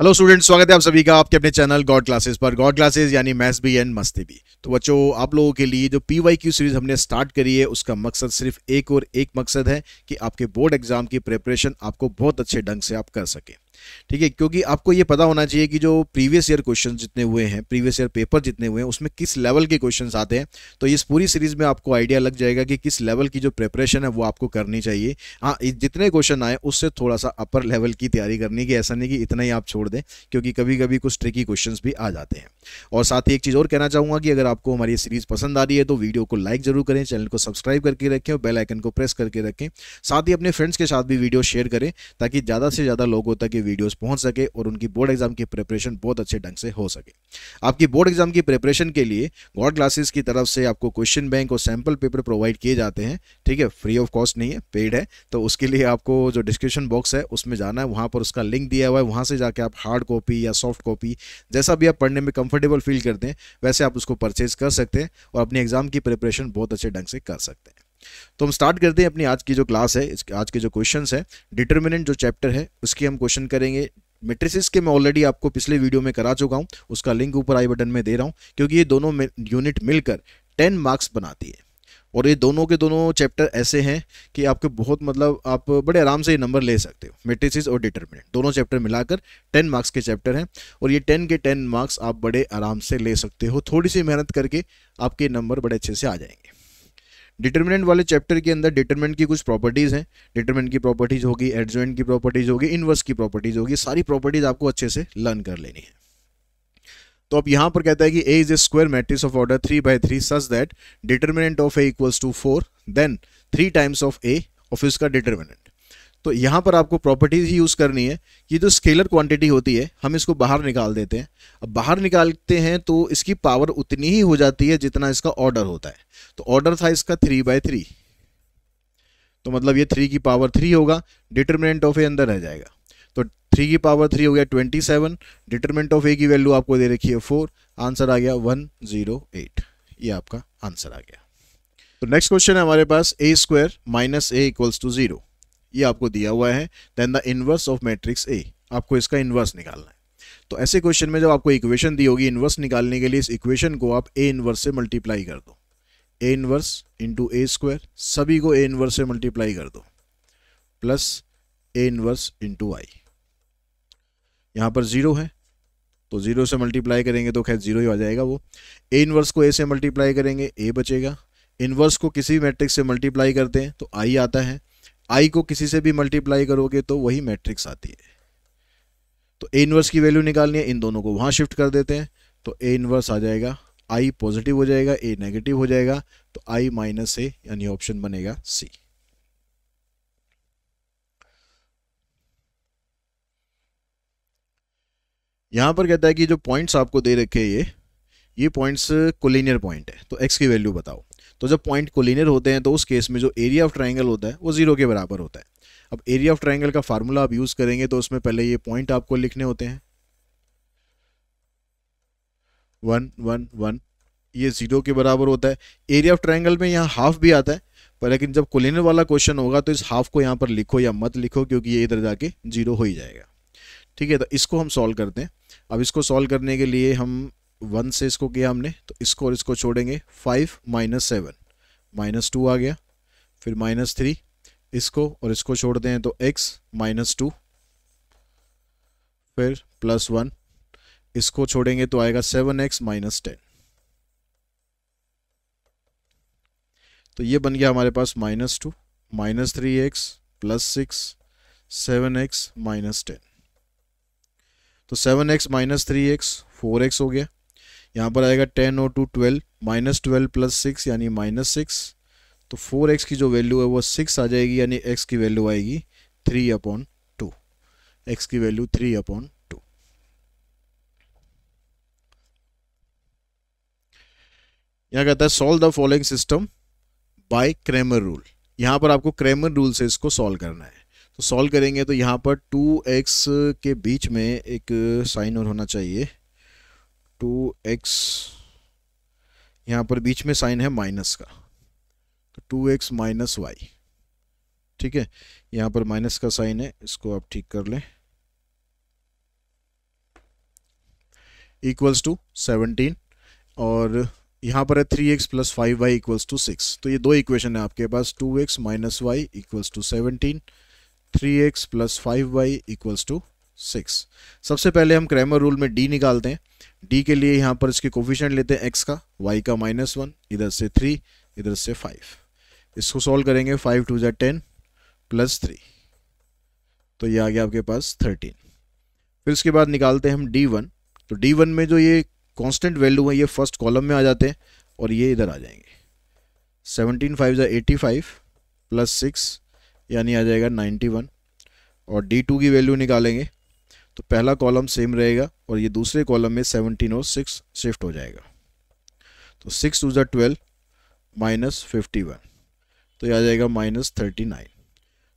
Hello student स्वागत है आप सभी का आपके अपने चैनल गॉड क्लासेस पर। गॉड क्लासेस यानी मैथ्स भी एंड मस्ती भी। तो बच्चों, आप लोगों के लिए जो पी वाई क्यू सीरीज़ हमने स्टार्ट करी है, उसका मकसद सिर्फ़ एक और एक मकसद है कि आपके बोर्ड एग्ज़ाम की प्रिपरेशन आपको बहुत अच्छे ढंग से आप कर सकें। ठीक है, क्योंकि आपको ये पता होना चाहिए कि जो प्रीवियस ईयर क्वेश्चन जितने हुए हैं प्रीवियस ईयर पेपर जितने हुए हैं, उसमें किस लेवल के क्वेश्चंस आते हैं? तो इस पूरी सीरीज़ में आपको आइडिया लग जाएगा कि किस लेवल की जो प्रिपरेशन है वो आपको करनी चाहिए। हाँ जितने क्वेश्चन आए, उससे थोड़ा सा अपर लेवल की तैयारी करनी की ऐसा नहीं कि इतना ही आप छोड़ दें, क्योंकि कभी कभी कुछ ट्रिकी क्वेश्चन भी आ जाते हैं। और साथ ही एक चीज़ और कहना चाहूँगा कि अगर आपको हमारी सीरीज़ पसंद आ रही है तो वीडियो को लाइक ज़रूर करें चैनल को सब्सक्राइब करके रखें और बेल आइकन को प्रेस करके रखें। साथ ही अपने फ्रेंड्स के साथ भी वीडियो शेयर करें, ताकि ज़्यादा से ज़्यादा लोगों तक ये वीडियोज़ पहुँच सके और उनकी बोर्ड एग्ज़ाम की प्रिपरेशन बहुत अच्छे ढंग से हो सके। आपकी बोर्ड एग्ज़ाम की प्रिपरेशन के लिए गॉड क्लासेस की तरफ़ से आपको क्वेश्चन बैंक और सैंपल पेपर प्रोवाइड किए जाते हैं। ठीक है? फ्री ऑफ़ कॉस्ट नहीं है पेड है। तो उसके लिए आपको जो डिस्क्रिप्शन बॉक्स है, उसमें जाना है। वहाँ पर उसका लिंक दिया हुआ है। वहाँ से जाके आप हार्ड कॉपी या सॉफ्ट कॉपी जैसा भी आप पढ़ने में कंफर्टेबल फील करते हैं, वैसे आप उसको परचेज कर सकते हैं और अपनी एग्ज़ाम की प्रिपरेशन बहुत अच्छे ढंग से कर सकते हैं। तो हम स्टार्ट करते हैं अपनी आज की जो क्लास है आज के जो क्वेश्चन है। डिटर्मिनेंट जो चैप्टर है, उसकी हम क्वेश्चन करेंगे। मेट्रिसिस के मैं ऑलरेडी आपको पिछले वीडियो में करा चुका हूँ। उसका लिंक ऊपर आई बटन में दे रहा हूँ, क्योंकि ये दोनों यूनिट मिलकर टेन मार्क्स बनाती है। और ये दोनों के दोनों चैप्टर ऐसे हैं कि आपके बहुत मतलब आप बड़े आराम से ये नंबर ले सकते हो। मेट्रिसिस और डिटर्मिनेंट दोनों चैप्टर मिलाकर टेन मार्क्स के चैप्टर हैं। और ये टेन के टेन मार्क्स आप बड़े आराम से ले सकते हो। थोड़ी सी मेहनत करके आपके नंबर बड़े अच्छे से आ जाएँगे। डिटर्मिनेंट वाले चैप्टर के अंदर डिटर्मिनेंट की कुछ प्रॉपर्टीज़ हैं। डिटर्मिनेंट की प्रॉपर्टीज़ होगी एडजॉइंट की प्रॉपर्टीज़ होगी इनवर्स की प्रॉपर्टीज़ होगी। सारी प्रॉपर्टीज़ आपको अच्छे से लर्न कर लेनी है। तो अब यहाँ पर कहता है कि A is A square matrix of order three by three such that determinant of A equals to four then three times of A of इसका डिटर्मिनेंट तो यहाँ पर आपको प्रॉपर्टीज़ ही यूज़ करनी है। कि जो स्केलर क्वांटिटी होती है, हम इसको बाहर निकाल देते हैं। अब बाहर निकालते हैं तो इसकी पावर उतनी ही हो जाती है जितना इसका ऑर्डर होता है। तो ऑर्डर था इसका थ्री बाय थ्री तो मतलब ये थ्री की पावर थ्री होगा डिटर्मिनेंट ऑफ़ ए अंदर रह जाएगा। तो थ्री की पावर थ्री हो गया twenty seven determinant of A की वैल्यू आपको दे रखी है फोर आंसर आ गया वन ज़ीरो एट ये आपका आंसर आ गया। तो नेक्स्ट क्वेश्चन है हमारे पास A square minus A equals to zero ये आपको दिया हुआ है then the inverse of matrix A आपको इसका इनवर्स निकालना है। तो ऐसे क्वेश्चन में जब आपको इक्वेशन दी होगी इनवर्स निकालने के लिए, इस इक्वेशन को आप ए इनवर्स से मल्टीप्लाई कर दो। A inverse into A square सभी को ए इनवर्स से मल्टीप्लाई कर दो। Plus A inverse into I यहाँ पर ज़ीरो है तो ज़ीरो से मल्टीप्लाई करेंगे तो खैर ज़ीरो ही आ जाएगा वो। ए इनवर्स को ए से मल्टीप्लाई करेंगे ए बचेगा। इनवर्स को किसी भी मैट्रिक्स से मल्टीप्लाई करते हैं तो आई आता है। आई को किसी से भी मल्टीप्लाई करोगे तो वही मैट्रिक्स आती है। तो ए इनवर्स की वैल्यू निकालनी है, इन दोनों को वहाँ शिफ्ट कर देते हैं तो ए इनवर्स आ जाएगा आई पॉजिटिव हो जाएगा ए नेगेटिव हो जाएगा तो आई माइनस ए यानी ऑप्शन बनेगा सी यहाँ पर कहता है कि जो पॉइंट्स आपको दे रखे हैं ये ये पॉइंट्स कोलिनियर पॉइंट है तो एक्स की वैल्यू बताओ। तो जब पॉइंट कोलिनियर होते हैं तो उस केस में जो एरिया ऑफ़ ट्राइंगल होता है, वो ज़ीरो के बराबर होता है। अब एरिया ऑफ़ ट्राइंगल का फार्मूला आप यूज़ करेंगे तो उसमें पहले ये पॉइंट आपको लिखने होते हैं। वन वन वन ये ज़ीरो के बराबर होता है। एरिया ऑफ़ ट्राइंगल में यहाँ हाफ़ भी आता है, पर लेकिन जब कोलिनर वाला क्वेश्चन होगा तो इस हाफ़ को यहाँ पर लिखो या मत लिखो, क्योंकि ये इधर जाके ज़ीरो हो ही जाएगा। ठीक है तो इसको हम सॉल्व करते हैं। अब इसको सॉल्व करने के लिए हम वन से इसको किया हमने तो इसको और इसको छोड़ेंगे five minus seven minus two आ गया, फिर माइनस थ्री इसको और इसको छोड़ते हैं तो एक्स माइनस टू फिर प्लस वन इसको छोड़ेंगे तो आएगा सेवन एक्स माइनस टेन तो ये बन गया हमारे पास minus two minus three X plus six seven X minus ten तो seven X minus three X four X हो गया. यहाँ पर आएगा टेन और two twelve, minus twelve plus six, यानी माइनस सिक्स। तो फोर एक्स की जो वैल्यू है वो सिक्स आ जाएगी, यानी एक्स की वैल्यू आएगी थ्री अपॉन टू। एक्स की वैल्यू थ्री अपॉन टू। यहाँ कहता है solve the following system by Cramer rule यहाँ पर आपको क्रेमर रूल से इसको सॉल्व करना है। तो सॉल्व करेंगे तो यहाँ पर टू एक्स के बीच में एक साइन और होना चाहिए। टू एक्स, यहाँ पर बीच में साइन है माइनस का। तो टू एक्स माइनस वाई, ठीक है? यहाँ पर माइनस का साइन है, इसको आप ठीक कर लें। इक्वल्स टू सेवनटीन, और यहाँ पर है three X plus five Y equals to six. तो ये दो इक्वेशन है आपके पास, two X minus Y equals to seventeen, three X plus five Y equals to six सबसे पहले हम क्रैमर रूल में डी निकालते हैं। डी के लिए यहाँ पर इसके कोफिशेंट लेते हैं एक्स का वाई का माइनस वन इधर से थ्री इधर से फाइव इसको सॉल्व करेंगे फाइव टू ज़ा टेन प्लस थ्री तो ये आ गया आपके पास थर्टीन फिर उसके बाद निकालते हैं हम डी वन तो डी वन में जो ये कांस्टेंट वैल्यू है, ये फ़र्स्ट कॉलम में आ जाते हैं और ये इधर आ जाएँगे। सेवनटीन फाइव ज़ा एटी फाइव प्लस सिक्स यानी आ जाएगा नाइन्टी वन और डी टू की वैल्यू निकालेंगे। तो पहला कॉलम सेम रहेगा और ये दूसरे कॉलम में सेवनटीन और सिक्स शिफ्ट हो जाएगा। तो सिक्स टू ज़ा ट्वेल्व माइनस फिफ्टी वन तो ये आ जाएगा माइनस थर्टी नाइन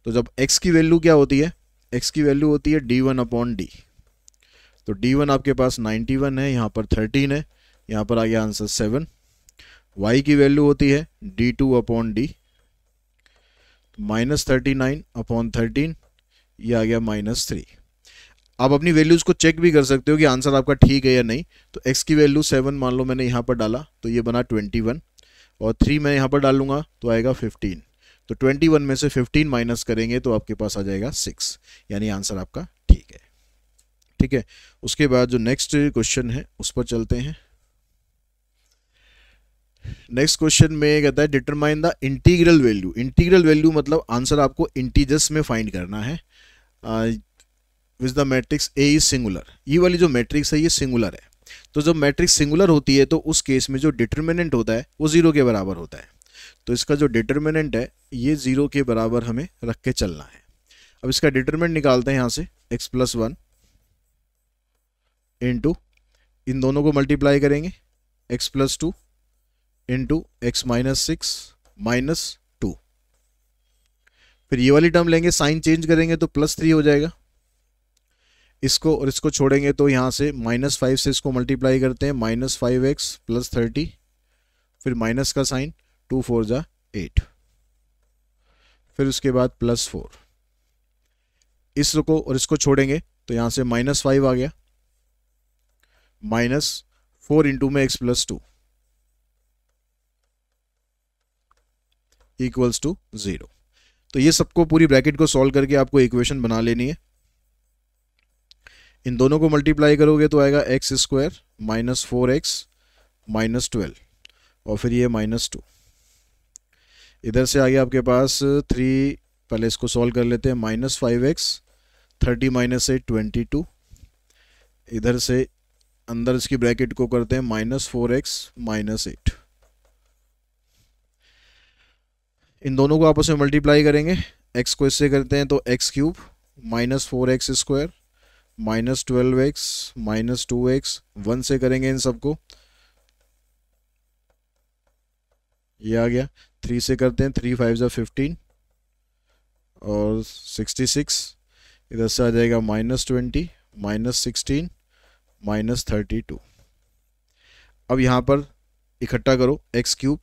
तो जब x की वैल्यू क्या होती है? x की वैल्यू होती है डी वन अपॉन डी तो डी वन आपके पास नाइन्टी वन है, यहाँ पर थर्टीन है, यहाँ पर आ गया आंसर सेवन y की वैल्यू होती है D two upon D minus thirty nine upon thirteen ये आ गया माइनस थ्री आप अपनी वैल्यूज़ को चेक भी कर सकते हो कि आंसर आपका ठीक है या नहीं। तो x की वैल्यू सेवन मान लो मैंने यहाँ पर डाला तो ये बना ट्वेंटी वन और थ्री मैं यहाँ पर डालूँगा तो आएगा फिफ्टीन तो ट्वेंटी वन में से फिफ्टीन माइनस करेंगे तो आपके पास आ जाएगा सिक्स यानी आंसर आपका ठीक है। ठीक है? उसके बाद जो नेक्स्ट क्वेश्चन है, उस पर चलते हैं। नेक्स्ट क्वेश्चन में कहता है determine the integral value integral value मतलब आंसर आपको इंटीजर्स में फाइंड करना है। Which the matrix A is singular ये वाली जो मैट्रिक्स है, ये सिंगुलर है। तो जब मैट्रिक्स सिंगुलर होती है तो उस केस में जो डिटर्मिनेंट होता है, वो ज़ीरो के बराबर होता है। तो इसका जो डिटर्मिनेंट है, ये ज़ीरो के बराबर हमें रख के चलना है। अब इसका डिटर्मिनेंट निकालते हैं यहाँ से एक्स प्लस वन इंटू इन दोनों को मल्टीप्लाई करेंगे x plus two into x minus six minus two फिर ये वाली टर्म लेंगे साइन चेंज करेंगे तो प्लस थ्री हो जाएगा। इसको और इसको छोड़ेंगे तो यहाँ से माइनस फाइव से इसको मल्टीप्लाई करते हैं minus five x plus thirty फिर माइनस का साइन टू फोर ज़ा एट फिर उसके बाद प्लस फोर इस को और इसको छोड़ेंगे तो यहाँ से माइनस फाइव आ गया। माइनस फोर इंटू में x plus two equals to zero तो ये सबको पूरी ब्रैकेट को सॉल्व करके आपको इक्वेशन बना लेनी है। इन दोनों को मल्टीप्लाई करोगे तो आएगा x square minus four x minus twelve और फिर ये माइनस टू इधर से आगे आपके पास थ्री पहले इसको सॉल्व कर लेते हैं minus five x thirty minus eight twenty two इधर से अंदर इसकी ब्रैकेट को करते हैं minus four x minus eight इन दोनों को आपस में मल्टीप्लाई करेंगे एक्स को इससे करते हैं तो x cube minus four x square minus twelve x, minus two x, one से करेंगे इन सबको। ये आ गया। थ्री से करते हैं, थ्री फाइव ज़ा फिफ्टीन। और सिक्सटी सिक्स, इधर से आ जाएगा minus twenty, minus sixteen, minus thirty two. अब यहाँ पर इकट्ठा करो एक्स क्यूब।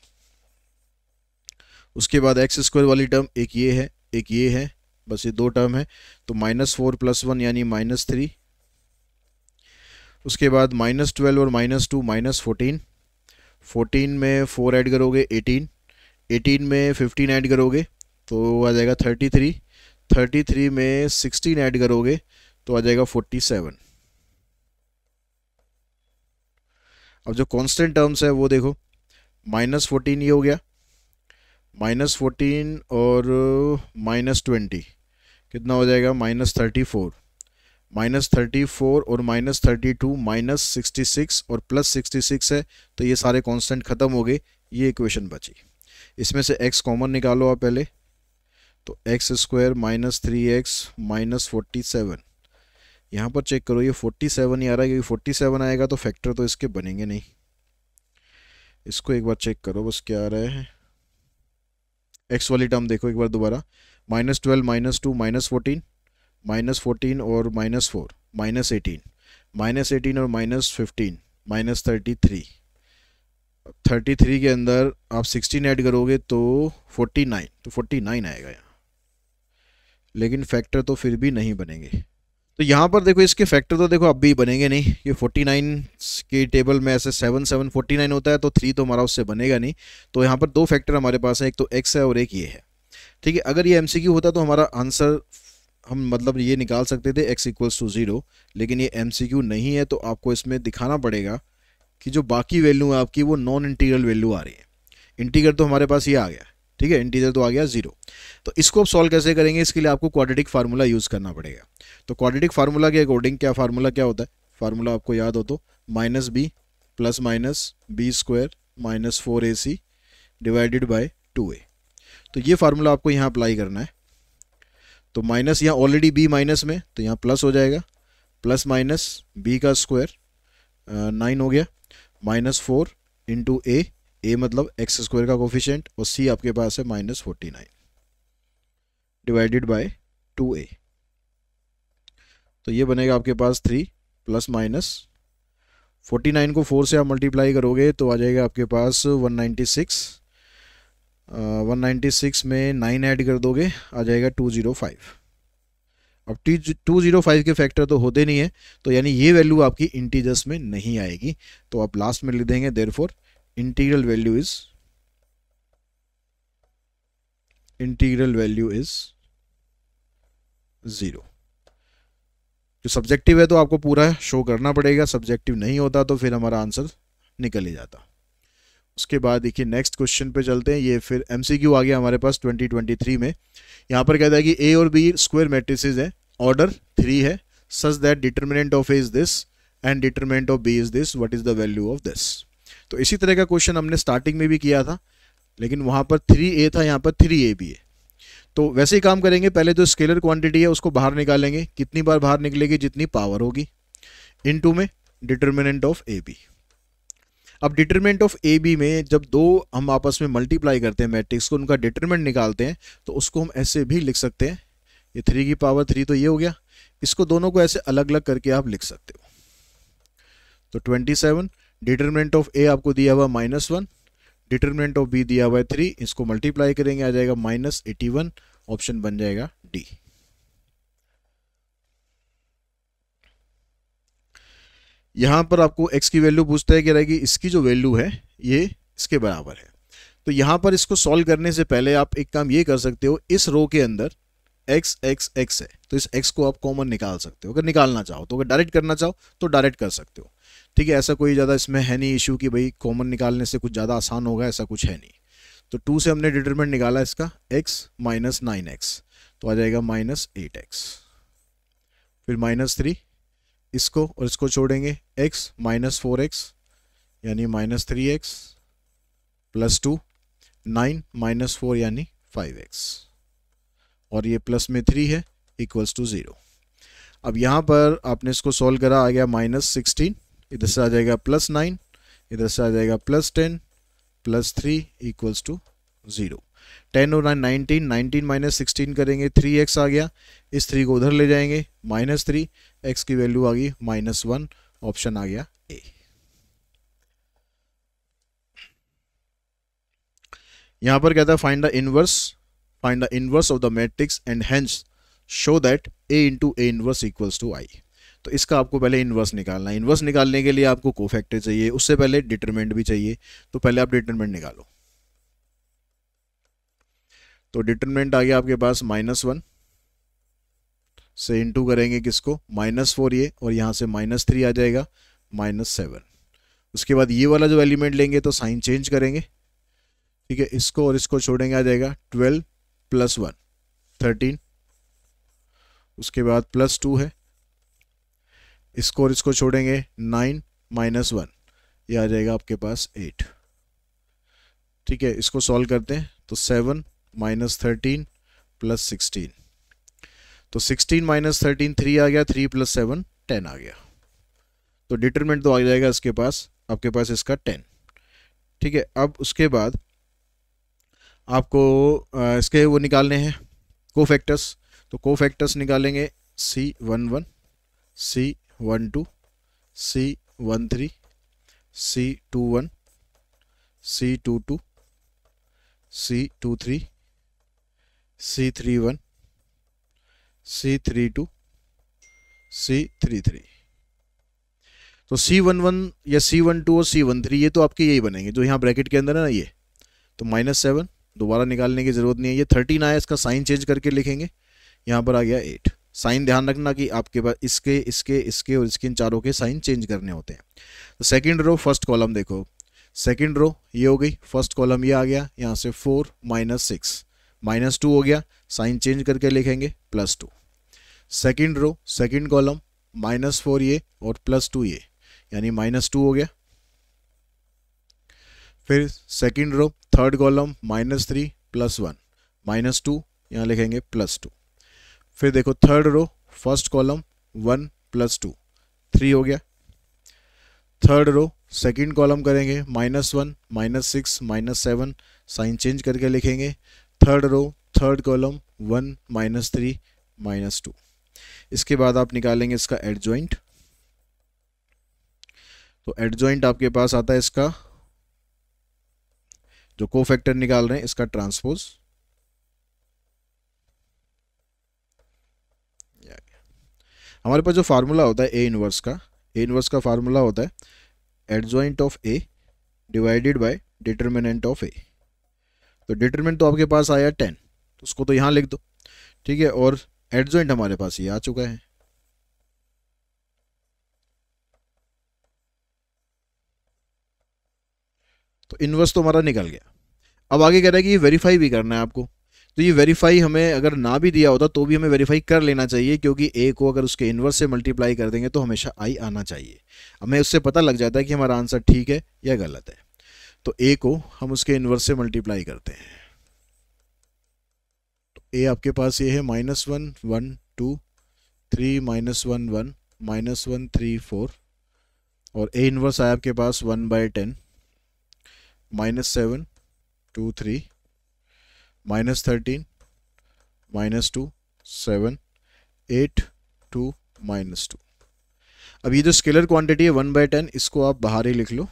उसके बाद एक्स स्क्वायर वाली टर्म एक ये है, एक ये है बस ये दो टर्म है। तो माइनस फोर प्लस वन यानी माइनस थ्री उसके बाद माइनस ट्वेल्व और minus two minus fourteen fourteen में फोर ऐड करोगे एटीन एटीन में फिफ्टीन ऐड करोगे तो आ जाएगा थर्टी थ्री थर्टी थ्री में सिक्सटीन ऐड करोगे तो आ जाएगा फोर्टी सेवन अब जो कांस्टेंट टर्म्स है, वो देखो। माइनस फोर्टीन ये हो गया। माइनस फोर्टीन और माइनस ट्वेंटी कितना हो जाएगा? Minus thirty four. Minus thirty four और minus thirty two, minus sixty six और प्लस सिक्सटी सिक्स है तो ये सारे कांस्टेंट ख़त्म हो गए। ये इक्वेशन बची। इसमें से एक्स कॉमन निकालो आप पहले। तो x square minus three x minus forty seven यहाँ पर चेक करो, ये फोर्टी सेवन ही आ रहा है, क्योंकि फोर्टी सेवन आएगा तो फैक्टर तो इसके बनेंगे नहीं। इसको एक बार चेक करो, बस क्या आ रहा है। एक्स वाली टर्म देखो एक बार दोबारा। Minus twelve, minus two, minus fourteen minus fourteen और minus four, minus eighteen minus eighteen और minus fifteen, minus thirty three. Thirty three के अंदर आप सिक्सटीन ऐड करोगे तो फोर्टी नाइन तो फोर्टी नाइन आएगा यहाँ। लेकिन फैक्टर तो फिर भी नहीं बनेंगे। तो यहाँ पर देखो इसके फैक्टर तो देखो अब भी बनेंगे नहीं। ये 49 के टेबल में ऐसे 7 7 49 होता है तो थ्री तो हमारा उससे बनेगा नहीं। तो यहाँ पर दो फैक्टर हमारे पास है, एक तो एक्स है और एक ये है। ठीक है, अगर ये एमसीक्यू होता तो हमारा आंसर हम मतलब ये निकाल सकते थे एक्स इक्वल्स टू ज़ीरो लेकिन ये एमसीक्यू नहीं है तो आपको इसमें दिखाना पड़ेगा कि जो बाकी वैल्यू है आपकी, वो नॉन इंटीग्रल वैल्यू आ रही है। इंटीग्रल तो हमारे पास ये आ गया, ठीक है इंटीजर तो आ गया ज़ीरो तो इसको आप सॉल्व कैसे करेंगे? इसके लिए आपको क्वाड्रेटिक फार्मूला यूज़ करना पड़ेगा। तो क्वाड्रेटिक फार्मूला के अकॉर्डिंग क्या फार्मूला क्या होता है? फार्मूला आपको याद हो तो minus B plus minus B square minus four A C divided by two A तो ये फार्मूला आपको यहाँ अप्लाई करना है। तो माइनस यहाँ ऑलरेडी बी माइनस में तो यहाँ प्लस हो जाएगा। प्लस माइनस बी का स्क्वायर नाइन हो गया। Minus four into A A मतलब एक्स स्क्वायर का कोफिशेंट और सी आपके पास है minus forty nine divided by two A तो ये बनेगा आपके पास three plus minus forty nine को फोर से आप मल्टीप्लाई करोगे तो आ जाएगा आपके पास one ninety six one ninety six में नाइन ऐड कर दोगे, आ जाएगा टू ज़ीरो फाइव अब टी टू ज़ीरो फाइव के फैक्टर तो होते नहीं है तो यानी ये वैल्यू आपकी इंटीजर्स में नहीं आएगी. तो आप लास्ट में लिख देंगे there four integral value is integral value is zero जो सब्जेक्टिव है तो आपको पूरा शो करना पड़ेगा सब्जेक्टिव नहीं होता तो फिर हमारा आंसर निकल ही जाता. उसके बाद देखिए नेक्स्ट क्वेश्चन पे चलते हैं। ये फिर एमसीक्यू आ गया हमारे पास 2023 में। यहाँ पर कहता है कि ए और बी स्क्वायर मैट्रिसेस है। ऑर्डर थ्री है। Such that determinant of A is this and determinant of B is this what is the value of this तो इसी तरह का क्वेश्चन हमने स्टार्टिंग में भी किया था, लेकिन वहाँ पर थ्री ए था, यहाँ पर थ्री ए भी है। तो वैसे ही काम करेंगे। पहले जो स्केलर क्वांटिटी है, उसको बाहर निकालेंगे। कितनी बार बाहर निकलेगी? जितनी पावर होगी। इन टू में डिटर्मिनेंट ऑफ़ ए बी अब डिटरमिनेंट ऑफ़ ए बी में जब दो हम आपस में मल्टीप्लाई करते हैं मैट्रिक्स को, उनका डिटरमिनेंट निकालते हैं तो उसको हम ऐसे भी लिख सकते हैं। ये थ्री की पावर थ्री तो ये हो गया। इसको दोनों को ऐसे अलग अलग करके आप लिख सकते हो। तो twenty seven determinant of A आपको दिया हुआ minus one determinant of B दिया हुआ है थ्री इसको मल्टीप्लाई करेंगे, आ जाएगा माइनस एटी वन ऑप्शन बन जाएगा डी यहाँ पर आपको x की वैल्यू पूछता है कि रहेगी, इसकी जो वैल्यू है, ये इसके बराबर है। तो यहाँ पर इसको सॉल्व करने से पहले आप एक काम ये कर सकते हो, इस रो के अंदर x x x है तो इस x को आप कॉमन निकाल सकते हो। अगर निकालना चाहो तो अगर डायरेक्ट करना चाहो तो डायरेक्ट कर सकते हो। ठीक है, ऐसा कोई ज़्यादा इसमें है नहीं इशू कि भाई कॉमन निकालने से कुछ ज़्यादा आसान होगा, ऐसा कुछ है नहीं। तो टू से हमने डिटर्मेंट निकाला इसका एक्स माइनस नाइन एक्स तो आ जाएगा माइनस एट एक्स फिर माइनस थ्री इसको और इसको छोड़ेंगे एक्स माइनस फोर एक्स यानी minus three x plus two nine minus four यानी फाइव एक्स और ये प्लस में थ्री है इक्वल्स टू ज़ीरो अब यहाँ पर आपने इसको सॉल्व करा, आ गया माइनस सिक्सटीन इधर से आ जाएगा प्लस नाइन इधर से आ जाएगा plus ten plus three equals to zero ten और nine nineteen nineteen minus sixteen करेंगे थ्री एक्स आ गया। इस थ्री को उधर ले जाएँगे, माइनस थ्री एक्स की वैल्यू आ गई, माइनस वन ऑप्शन आ गया ए यहाँ पर कहता है find the inverse find the inverse of the matrix and hence show that A into A inverse equals to I तो इसका आपको पहले इन्वर्स निकालना है। इन्वर्स निकालने के लिए आपको कोफैक्टर चाहिए, उससे पहले डिटरमेंट भी चाहिए। तो पहले आप डिटरमेंट निकालो। तो डिटरमेंट आ गया आपके पास माइनस वन से इंटू करेंगे किसको? माइनस फोर ये, और यहाँ से माइनस थ्री आ जाएगा माइनस सेवन उसके बाद ये वाला जो एलिमेंट लेंगे तो साइन चेंज करेंगे, ठीक है? इसको और इसको छोड़ेंगे आ जाएगा ट्वेल्व प्लस वन थर्टीन उसके बाद प्लस टू है, इसको और इसको छोड़ेंगे नाइन माइनस वन ये आ जाएगा आपके पास एट ठीक है, इसको सॉल्व करते हैं तो seven minus thirteen plus sixteen तो सिक्सटीन माइनस थर्टीन थ्री आ गया थ्री प्लस सेवन टेन आ गया। तो डिटरमेंट तो आ जाएगा इसके पास, आपके पास इसका टेन ठीक है, अब उसके बाद आपको इसके वो निकालने हैं को फैक्टर्स तो को फैक्टर्स निकालेंगे C one one C one two C one three C two one C two two C two three C three one C three two C three three तो सी वन वन या सी one to और सी one three ये तो आपके यही बनेंगे। जो यहाँ ब्रैकेट के अंदर है ना ये। तो माइनस सेवन दोबारा निकालने की ज़रूरत नहीं है। ये थर्टीन आया, इसका साइन चेंज करके लिखेंगे। यहाँ पर आ गया एट साइन ध्यान रखना कि आपके पास इसके इसके इसके और इसके इन चारों के साइन चेंज करने होते हैं। तो सेकंड रो फ़र्स्ट कॉलम देखो। सेकंड रो ये हो गई। फ़र्स्ट कॉलम ये आ गया। यहाँ से four minus six minus two हो गया, साइन चेंज करके लिखेंगे, plus two. Second row second column minus four ये और प्लस टू ये, यानी माइनस टू हो गया। फिर second row third column minus three, plus one, minus two, यहाँ लिखेंगे प्लस टू। फिर देखो third row first column one plus two, three हो गया। थर्ड रो सेकेंड कॉलम करेंगे, minus one, minus six, minus seven, sign change करके लिखेंगे। Third row third column one minus three minus two इसके बाद आप निकालेंगे इसका एड जॉइंट तो एड जॉइंट आपके पास आता है इसका, जो को फैक्टर निकाल रहे हैं, इसका ट्रांसपोज हमारे पास जो फार्मूला होता है ए इनवर्स का ए इनवर्स का फार्मूला होता है adjoint of A divided by determinant of A तो डिटर्मिनेंट तो आपके पास आया टेन तो उसको तो यहाँ लिख दो। ठीक है, और एडजॉइंट हमारे पास ये आ चुका है। तो इनवर्स तो हमारा निकल गया। अब आगे कह रहा है कि ये वेरीफाई भी करना है आपको। तो ये वेरीफाई हमें अगर ना भी दिया होता तो भी हमें वेरीफाई कर लेना चाहिए, क्योंकि ए को अगर उसके इन्वर्स से मल्टीप्लाई कर देंगे तो हमेशा आई आना चाहिए। हमें उससे पता लग जाता है कि हमारा आंसर ठीक है या गलत है। तो ए को हम उसके इन्वर्स से मल्टीप्लाई करते हैं। तो ए आपके पास ये है minus one one two three minus one one minus one three four और ए इन्वर्स आया आपके पास one by ten minus seven two three minus thirteen minus two seven eight two minus two अब ये जो स्केलर क्वांटिटी है one by ten इसको आप बाहर ही लिख लो।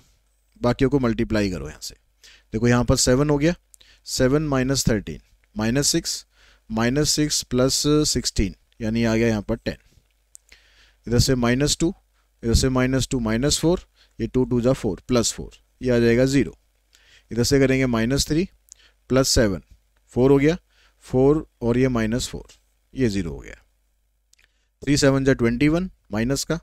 बाकियों को मल्टीप्लाई करो यहाँ से। देखो यहाँ पर सेवन हो गया। Seven minus thirteen minus six minus six plus sixteen यानी आ गया यहाँ पर टेन इधर से माइनस टू इधर से माइनस टू माइनस फोर ये टू टू जा फोर प्लस फोर ये आ जाएगा ज़ीरो इधर से करेंगे minus three plus seven four हो गया। फोर और ये माइनस फोर ये ज़ीरो हो गया। थ्री सेवन जा ट्वेंटी वन माइनस का।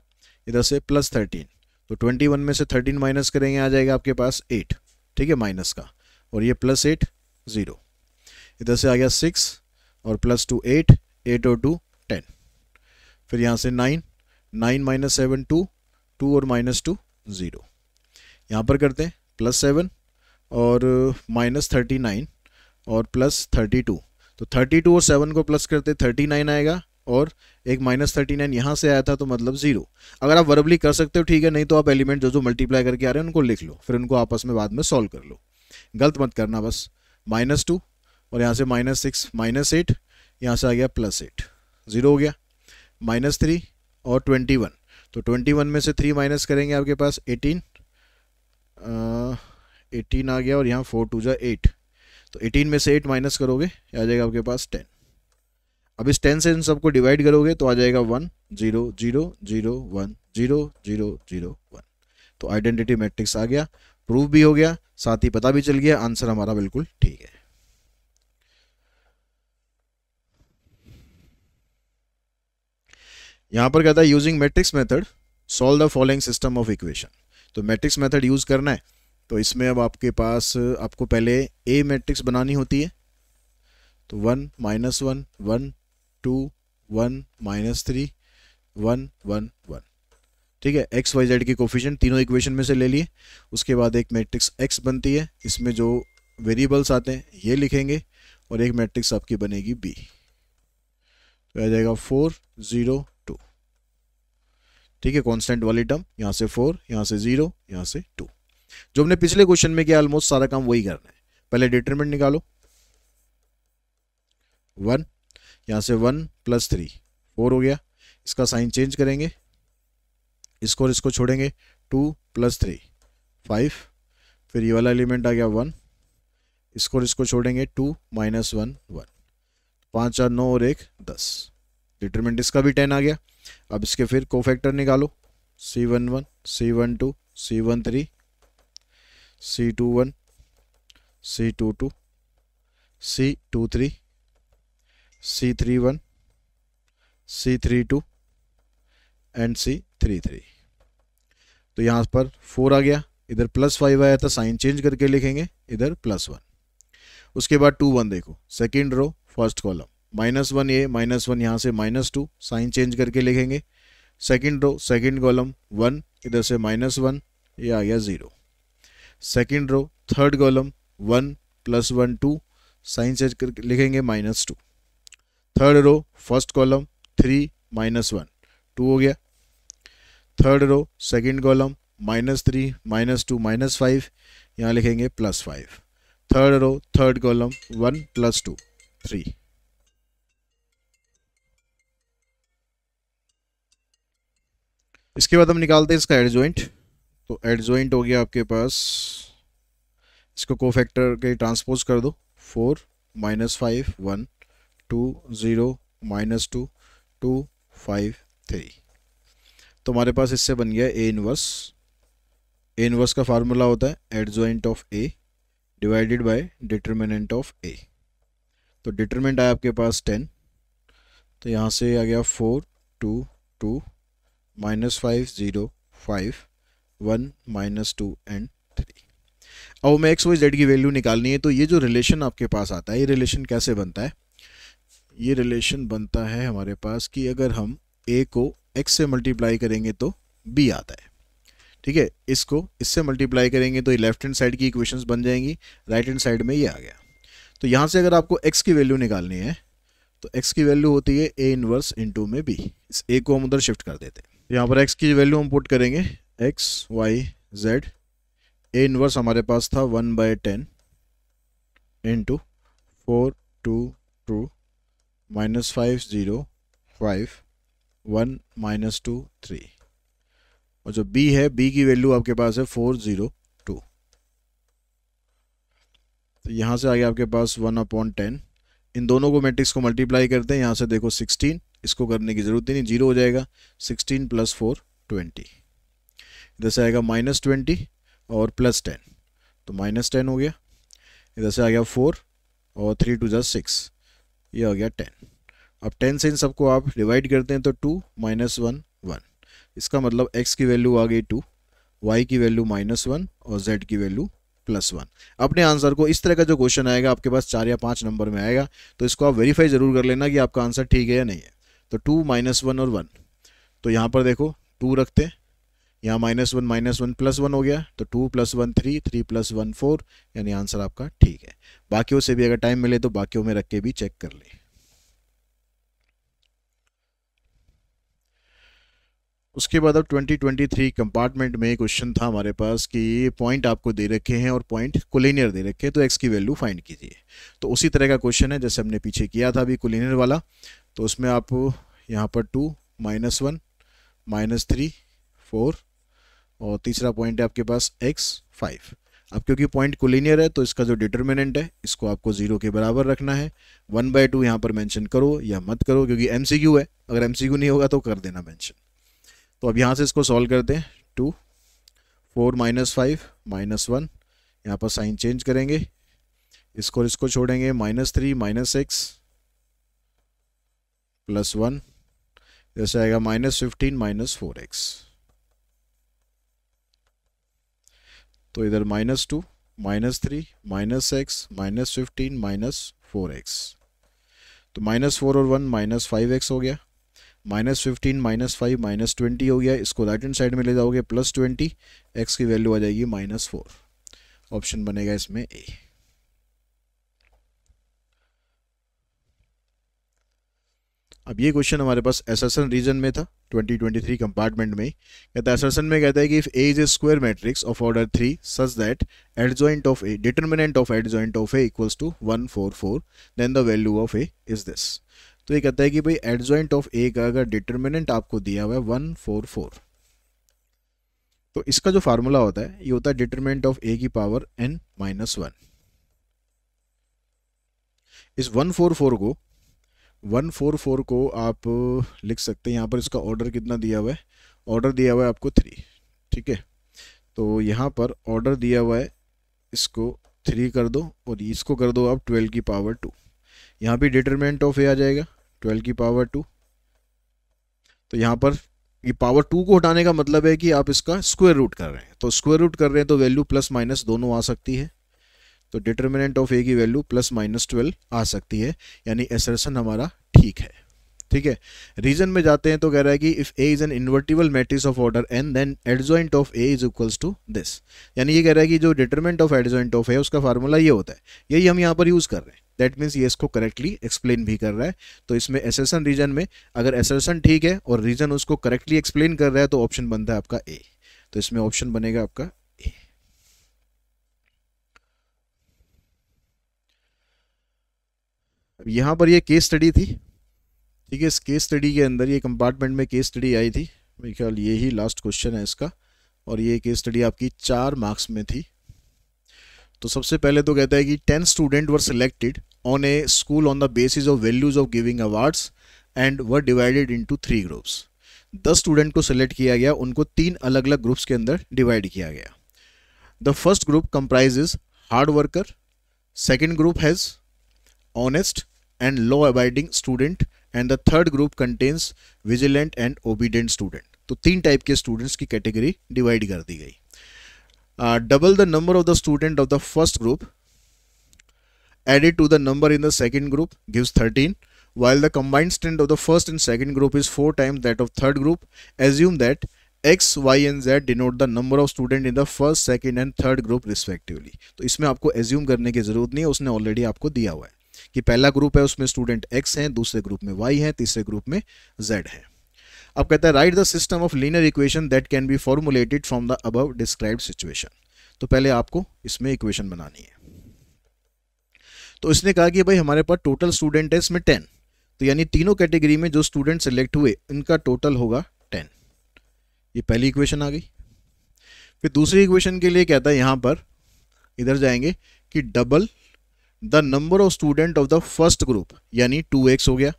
इधर से प्लस थर्टीन तो ट्वेंटी वन में से थर्टीन माइनस करेंगे, आ जाएगा आपके पास एट ठीक है माइनस का। और ये प्लस एट ज़ीरो इधर से आ गया सिक्स और प्लस टू एट एट और टू टेन फिर यहाँ से nine nine minus seven two two और माइनस टू ज़ीरो यहाँ पर करते हैं प्लस सेवन और माइनस थर्टी नाइन और प्लस थर्टी टू तो थर्टी टू और सेवन को प्लस करते थर्टी नाइन आएगा और एक माइनस थर्टी नाइन यहाँ से आया था तो मतलब ज़ीरो अगर आप वर्बली कर सकते हो, ठीक है, नहीं तो आप एलिमेंट जो जो मल्टीप्लाई करके आ रहे हैं, उनको लिख लो, फिर उनको आपस में बाद में सॉल्व कर लो। गलत मत करना बस। माइनस टू और यहाँ से माइनस सिक्स माइनस एट यहाँ से आ गया प्लस एट ज़ीरो हो गया। माइनस थ्री और ट्वेंटी वन तो ट्वेंटी वन में से थ्री माइनस करेंगे आपके पास एटीन एटीन आ गया और यहाँ फोर टू जा एट तो 18 में से एट माइनस करोगे, आ जाएगा आपके पास 10 अब इस टेन से इन सबको डिवाइड करोगे तो आ जाएगा one zero zero zero one zero zero zero one तो आइडेंटिटी मैट्रिक्स आ गया प्रूफ भी हो गया, साथ ही पता भी चल गया आंसर हमारा बिल्कुल ठीक है। यहाँ पर कहता है using matrix method solve the following system of equation तो मैट्रिक्स मेथड यूज़ करना है तो इसमें अब आपके पास, आपको पहले ए मैट्रिक्स बनानी होती है। तो one minus one one two, one, minus three, one one one. ठीक है? एक्स वाई जेड की कोफिशिएंट तीनों इक्वेशन में से ले लिए। उसके बाद एक मैट्रिक्स एक्स बनती है। इसमें जो वेरिएबल्स आते हैं, ये लिखेंगे और एक मैट्रिक्स आपकी बनेगी बी तो आ जाएगा फोर ज़ीरो टू ठीक है? कांस्टेंट वाली टर्म यहाँ से फोर यहाँ से ज़ीरो यहाँ से टू जो हमने पिछले क्वेश्चन में किया ऑलमोस्ट सारा काम वही करना है। पहले डिटरमिनेंट निकालो। वन यहाँ से वन प्लस थ्री फोर हो गया। इसका साइन चेंज करेंगे। इसको और इसको छोड़ेंगे। टू प्लस थ्री फाइव फिर ये वाला एलिमेंट आ गया वन इसको और इसको छोड़ेंगे। टू माइनस वन वन पाँच चार नौ और एक, दस। डिटरमिनेंट इसका भी टेन आ गया। अब इसके फिर को फैक्टर निकालो। C one one C one two C one three C two one C two two C two three C three one C three two and C three three तो यहाँ पर फोर आ गया। इधर प्लस फाइव आया था sign change करके लिखेंगे। इधर प्लस वन उसके बाद टू वन देखो। Second row first column minus one ये माइनस वन यहाँ से माइनस टू साइन चेंज करके लिखेंगे। Second row second column one इधर से माइनस वन ये आ गया zero second row third column one plus one two sign change करके लिखेंगे minus two third row first column three minus one two हो गया. Third row second column minus three minus two minus five यहाँ लिखेंगे plus five third row third column one plus two three इसके बाद हम निकालते हैं इसका एड ज्वाइंट तो एड ज्वाइंट हो गया आपके पास. इसको को फैक्टर के ट्रांसपोज कर दो. Four minus five one two zero minus two two five three तो हमारे पास इससे बन गया ए इनवर्स ए इनवर्स का फार्मूला होता है adjoint of A divided by determinant of A तो डिटर्मिनेंट आया आपके पास टेन तो यहाँ से आ गया four two two minus five zero five one minus two and three अब हमें एक्स वाई जेड की वैल्यू निकालनी है तो ये जो रिलेशन आपके पास आता है, ये रिलेशन कैसे बनता है? ये रिलेशन बनता है हमारे पास कि अगर हम ए को एक्स से मल्टीप्लाई करेंगे तो बी आता है। ठीक है? इसको इससे मल्टीप्लाई करेंगे तो ये लेफ़्ट हैंड साइड की इक्वेशंस बन जाएँगी राइट हैंड साइड में ये आ गया। तो यहाँ से अगर आपको एक्स की वैल्यू निकालनी है तो एक्स की वैल्यू होती है ए इनवर्स इंटू में बी इस ए को हम उधर शिफ्ट कर देते हैं। यहाँ पर एक्स की वैल्यू हम पुट करेंगे। X Y Z A inverse हमारे पास था one by ten into four two two minus five zero five one minus two three और जो b है, b की वैल्यू आपके पास है फोर ज़ीरो टू तो यहाँ से आ गया आपके पास वन अपॉन टेन इन दोनों को मैट्रिक्स को मल्टीप्लाई करते हैं, यहाँ से देखो सिक्सटीन इसको करने की ज़रूरत ही नहीं ज़ीरो हो जाएगा. सिक्सटीन प्लस फोर ट्वेंटी इधर से आएगा माइनस ट्वेंटी और प्लस टेन तो माइनस टेन हो गया. इधर से आ गया फोर और थ्री टू जस्ट सिक्स ये हो गया टेन। अब टेन से इन सबको आप डिवाइड करते हैं तो टू माइनस वन वन। इसका मतलब एक्स की वैल्यू आ गई टू वाई की वैल्यू माइनस वन और जेड की वैल्यू प्लस वन। अपने आंसर को इस तरह का जो क्वेश्चन आएगा आपके पास चार या पाँच नंबर में आएगा तो इसको आप वेरीफाई ज़रूर कर लेना कि आपका आंसर ठीक है या नहीं है। तो टू माइनस वन और वन। तो यहाँ पर देखो, टू रखते हैं यहाँ minus one minus one plus one हो गया तो two plus one three three plus one four यानी आंसर आपका ठीक है। बाकियों से भी अगर टाइम मिले तो बाकियों में रख के भी चेक कर लें। उसके बाद अब 2023 कंपार्टमेंट में क्वेश्चन था हमारे पास कि पॉइंट आपको दे रखे हैं और पॉइंट कोलिनियर दे रखे हैं तो एक्स की वैल्यू फाइंड कीजिए। तो उसी तरह का क्वेश्चन है, जैसे हमने पीछे किया था अभी कोलिनियर वाला तो उसमें आप यहाँ पर two minus one minus three four और तीसरा पॉइंट है आपके पास एक्स फाइव अब क्योंकि पॉइंट कोलिनियर है तो इसका जो डिटर्मिनेंट है, इसको आपको ज़ीरो के बराबर रखना है. वन बाय टू यहाँ पर मेंशन करो या मत करो, क्योंकि एमसीक्यू है. अगर एमसीक्यू नहीं होगा तो कर देना मेंशन तो अब यहाँ से इसको सॉल्व करते हैं two four minus five minus one यहाँ पर साइन चेंज करेंगे. इसको इसको छोड़ेंगे. Minus three minus X plus one जैसे आएगा minus fifteen minus four X तो इधर minus two minus three minus X minus fifteen minus four X तो माइनस फोर और वन माइनस फाइव एक्स हो गया. Minus fifteen minus five minus twenty हो गया. इसको राइट हैंड साइड में ले जाओगे प्लस ट्वेंटी एक्स की वैल्यू आ जाएगी माइनस फोर ऑप्शन बनेगा इसमें ए अब ये क्वेश्चन हमारे पास एसएसएन रीजन में था 2023 कंपार्टमेंट में कहता है एसएसएन में कहता है कि if A is a square matrix of order three such that adjoint of A determinant of adjoint of A equals to one four four then the value of A is this तो ये कहता है कि भाई adjoint of ए का अगर determinant आपको दिया हुआ है वन फोर फोर तो इसका जो फार्मूला होता है, ये होता है डिटर्मिनेंट ऑफ़ ए की पावर एन माइनस वन इस वन फोर फोर को वन फोर फोर को आप लिख सकते हैं। यहाँ पर इसका ऑर्डर कितना दिया हुआ है? ऑर्डर दिया हुआ है आपको थ्री ठीक है? तो यहाँ पर ऑर्डर दिया हुआ है, इसको थ्री कर दो और इसको कर दो आप ट्वेल्व की पावर टू यहाँ भी डिटरमिनेंट ऑफ़ ए आ जाएगा ट्वेल्व की पावर टू तो यहाँ पर ये पावर टू को हटाने का मतलब है कि आप इसका स्क्वायर रूट कर रहे हैं। तो स्क्वायर रूट कर रहे हैं तो वैल्यू प्लस माइनस दोनों आ सकती है। तो डिटर्मिनेंट ऑफ़ ए की वैल्यू प्लस माइनस ट्वेल्व आ सकती है, यानी एसरसन हमारा ठीक है। ठीक है? रीजन में जाते हैं तो कह रहा है कि if A is an invertible matrix of order N then adjoint of A is equals to this यानी ये कह रहा है कि जो डिटरमेंट ऑफ़ एडजॉइंट ऑफ़ है, उसका फार्मूला ये होता है। यही हम यहाँ पर यूज़ कर रहे हैं। दैट मीन्स ये इसको करेक्टली एक्सप्लेन भी कर रहा है। तो इसमें एसेसन रीजन में अगर एसेसन ठीक है और रीजन उसको करेक्टली एक्सप्लेन कर रहा है तो ऑप्शन बनता है आपका ए तो इसमें ऑप्शन बनेगा आपका ए यहाँ पर ये केस स्टडी थी। ठीक है, इस केस स्टडी के अंदर ये कंपार्टमेंट में केस स्टडी आई थी। मेरे ख्याल ये ही लास्ट क्वेश्चन है इसका। और ये केस स्टडी आपकी चार मार्क्स में थी। तो सबसे पहले तो कहता है कि ten student were selected on a school on the basis of values of giving awards and were divided into three groups दस स्टूडेंट को सिलेक्ट किया गया, उनको तीन अलग अलग ग्रुप्स के अंदर डिवाइड किया गया। The first group comprises hard worker second group has honest and law abiding student and the third group contains vigilant and obedient student तो तीन टाइप के स्टूडेंट्स की कैटेगरी डिवाइड कर दी गई uh, double the number of the student of the first group added to the number in the second group gives 13 while the combined strength of the first and second group is 4 times that of third group assume that x y and z denote the number of student in the first second and third group respectively तो इसमें आपको assume करने की ज़रूरत नहीं है उसने already आपको दिया हुआ है कि पहला ग्रुप है, उसमें स्टूडेंट एक्स हैं, दूसरे ग्रुप में वाई हैं, तीसरे ग्रुप में जेड है। अब कहता है write the system of linear equation that can be formulated from the above described situation तो पहले आपको इसमें इक्वेशन बनानी है। तो इसने कहा कि भाई हमारे पास टोटल स्टूडेंट है, इसमें टेन तो यानी तीनों कैटेगरी में जो स्टूडेंट सेलेक्ट हुए, इनका टोटल होगा टेन ये पहली इक्वेशन आ गई। फिर दूसरी इक्वेशन के लिए कहता है यहाँ पर, इधर जाएँगे कि double the number of student of the first group, यानी टू एक्स हो गया।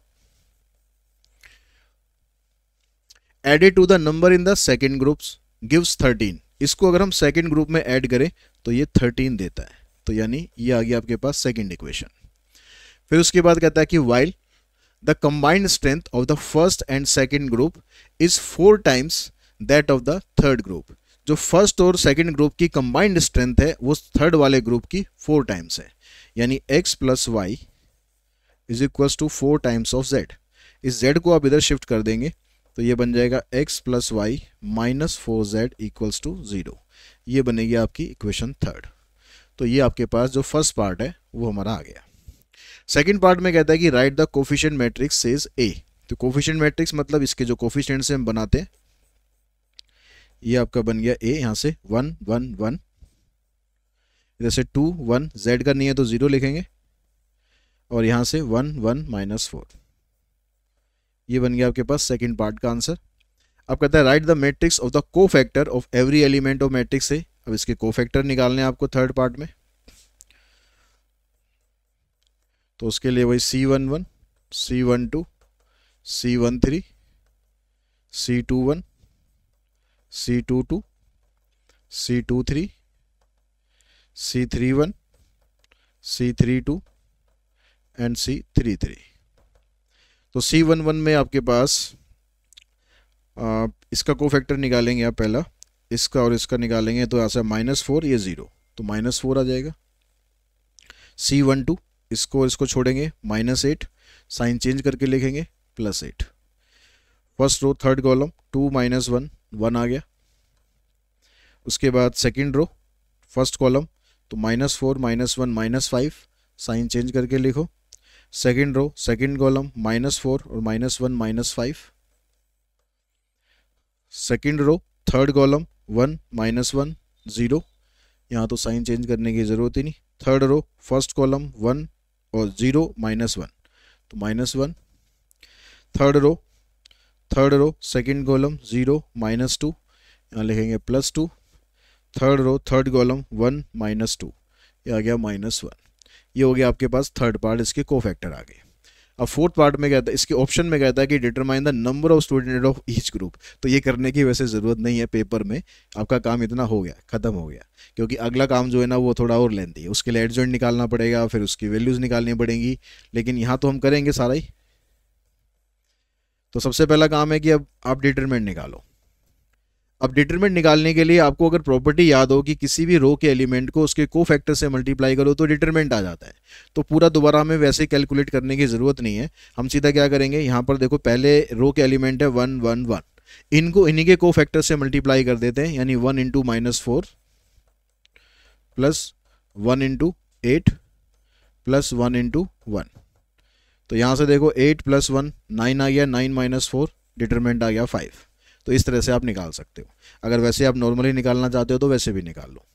Added to the number in the second groups gives thirteen इसको अगर हम सेकेंड ग्रुप में ऐड करें तो ये थर्टीन देता है। तो यानी ये आ गया आपके पास सेकेंड इक्वेशन फिर उसके बाद कहता है कि while the combined strength of the first and second group is four times that of the third group जो फ़र्स्ट और सेकेंड ग्रुप की कंबाइंड स्ट्रेंथ है, वो थर्ड वाले ग्रुप की फोर टाइम्स है। यानी X plus Y is equals to four times of Z इस जेड को आप इधर शिफ्ट कर देंगे तो ये बन जाएगा x plus Y minus four Z equals to zero ये बनेगी आपकी इक्वेशन थर्ड तो ये आपके पास जो फ़र्स्ट पार्ट है, वो हमारा आ गया। सेकेंड पार्ट में कहता है कि right the coefficient matrix says A तो कोफिशियंट मैट्रिक्स मतलब इसके जो कोफिशियंट से हम बनाते हैं। ये आपका बन गया ए यहाँ से वन वन वन इधर से टू, वन, जेड का नहीं है तो ज़ीरो लिखेंगे। और यहाँ से वन वन माइनस फोर। ये बन गया आपके पास सेकंड पार्ट का आंसर अब कहता है right the matrix of the cofactor of every element of matrix से अब इसके को फैक्टर निकालने हैं आपको थर्ड पार्ट में। तो उसके लिए वही C one one C one two C one three C two one C two two C two three C three one C three two and C three three तो सी one one में आपके पास आ, इसका को फैक्टर निकालेंगे आप पहला इसका और इसका निकालेंगे तो ऐसा माइनस फोर ये ज़ीरो तो माइनस फोर आ जाएगा। सी वन टू इसको इसको छोड़ेंगे माइनस एट साइन चेंज करके लिखेंगे plus eight first row third column two minus one one आ गया। उसके बाद सेकेंड रो फ़र्स्ट कॉलम तो minus four minus one minus five sign change करके लिखो। Second row second column minus four और minus one minus five second row third column one minus one zero यहाँ तो sign change करने की ज़रूरत ही नहीं। Third row first column one और ज़ीरो माइनस वन तो minus one third row third row second column zero minus two यहाँ लिखेंगे plus two third row third column one minus two ये आ गया माइनस वन ये हो गया आपके पास थर्ड पार्ट इसके को फैक्टर आ गए. अब फोर्थ पार्ट में कहता है इसके ऑप्शन में कहता है कि determine the number of student of each group तो ये करने की वैसे ज़रूरत नहीं है पेपर में. आपका काम इतना हो गया, ख़त्म हो गया. क्योंकि अगला काम जो है ना, वो थोड़ा और लेंदी है. उसके लिए एडजॉइंट निकालना पड़ेगा, फिर उसकी वैल्यूज़ निकालनी पड़ेंगी. लेकिन यहाँ तो हम करेंगे सारा ही. तो सबसे पहला काम है कि अब आप डिटरमेंट निकालो. अब डिटरमेंट निकालने के लिए आपको अगर प्रॉपर्टी याद हो कि किसी भी रो के एलिमेंट को उसके को फैक्टर से मल्टीप्लाई करो तो डिटरमेंट आ जाता है। तो पूरा दोबारा हमें वैसे कैलकुलेट करने की ज़रूरत नहीं है। हम सीधा क्या करेंगे? यहाँ पर देखो, पहले रो के एलिमेंट है वन वन वन इनको, इन्हीं के को फैक्टर से मल्टीप्लाई कर देते हैं, यानी one into minus four plus one into eight plus one into one तो यहाँ से देखो एट प्लस वन नाइन आ गया नाइन माइनस फोर डिटरमेंट आ गया फाइव तो इस तरह से आप निकाल सकते हो। अगर वैसे आप नॉर्मली निकालना चाहते हो तो वैसे भी निकाल लो।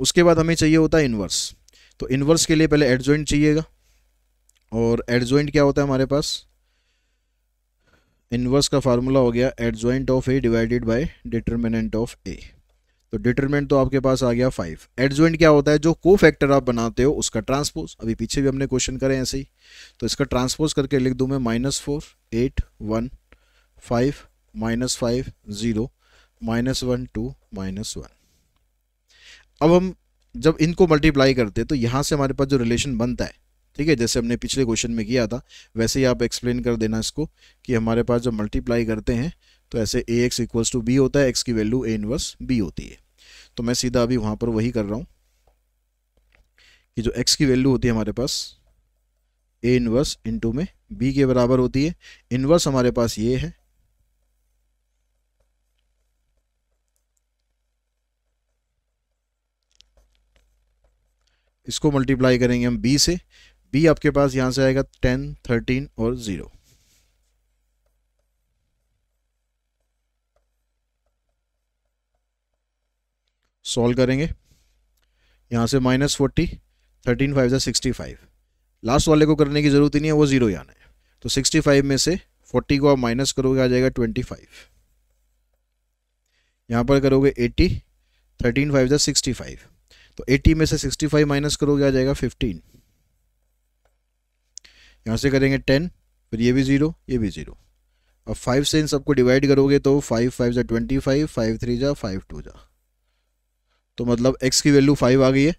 उसके बाद हमें चाहिए होता है इन्वर्स तो इन्वर्स के लिए पहले एडजॉइंट चाहिएगा। और एडजॉइंट क्या होता है हमारे पास? इन्वर्स का फार्मूला हो गया adjoint of A divided by determinant of A तो डिटरमिनेंट तो आपके पास आ गया फाइव एडजॉइंट क्या होता है? जो को फैक्टर आप बनाते हो, उसका ट्रांसपोज अभी पीछे भी हमने क्वेश्चन करे ऐसे ही। तो इसका ट्रांसपोज करके लिख दूँ मैं minus four eight one five minus five zero minus one two minus one अब हम जब इनको मल्टीप्लाई करते हैं तो यहाँ से हमारे पास जो रिलेशन बनता है, ठीक है, जैसे हमने पिछले क्वेश्चन में किया था, वैसे ही आप एक्सप्लेन कर देना इसको कि हमारे पास जब मल्टीप्लाई करते हैं तो ऐसे A X equals to B होता है एक्स की वैल्यू ए इनवर्स बी होती है। तो मैं सीधा अभी वहाँ पर वही कर रहा हूँ कि जो एक्स की वैल्यू होती है हमारे पास ए इनवर्स इंटू में बी के बराबर होती है। इनवर्स हमारे पास ये है इसको मल्टीप्लाई करेंगे हम बी से। बी आपके पास यहाँ से आएगा टेन थर्टीन और ज़ीरो सॉल्व करेंगे। यहाँ से माइनस फोर्टी थर्टीन फाइव ज़ा सिक्सटी फाइव लास्ट वाले को करने की ज़रूरत ही नहीं है, वो ज़ीरो आना है। तो सिक्सटी फाइव में से फोर्टी को आप माइनस करोगे, आ जाएगा ट्वेंटी फाइव यहाँ पर करोगे एट्टी थर्टीन फाइव ज़ा सिक्सटी फाइव तो 80 में से 65 माइनस करोगे आ जाएगा 15 यहाँ से करेंगे 10 फिर ये भी ज़ीरो, ये भी ज़ीरो। अब फाइव से इन सबको डिवाइड करोगे तो फाइव फाइव जा ट्वेंटी फाइव फाइव थ्री जा, फाइव टू जा। तो मतलब x की वैल्यू फाइव आ गई है,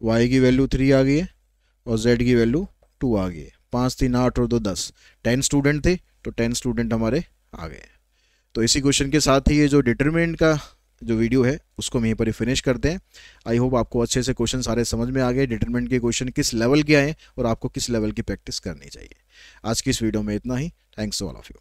y की वैल्यू थ्री आ गई है, और z की वैल्यू टू आ गई है। पाँच, तीन, आठ और दो, दस। टेन स्टूडेंट थे तो टेन स्टूडेंट हमारे आ गए। तो इसी क्वेश्चन के साथ ही ये जो डिटरमिनेंट का जो वीडियो है, उसको हम यहीं पर फिनिश करते हैं। आई होप आपको अच्छे से क्वेश्चन सारे समझ में आ गए डिटरमेंट के क्वेश्चन किस लेवल के आए और आपको किस लेवल की प्रैक्टिस करनी चाहिए। आज की इस वीडियो में इतना ही। Thanks all of you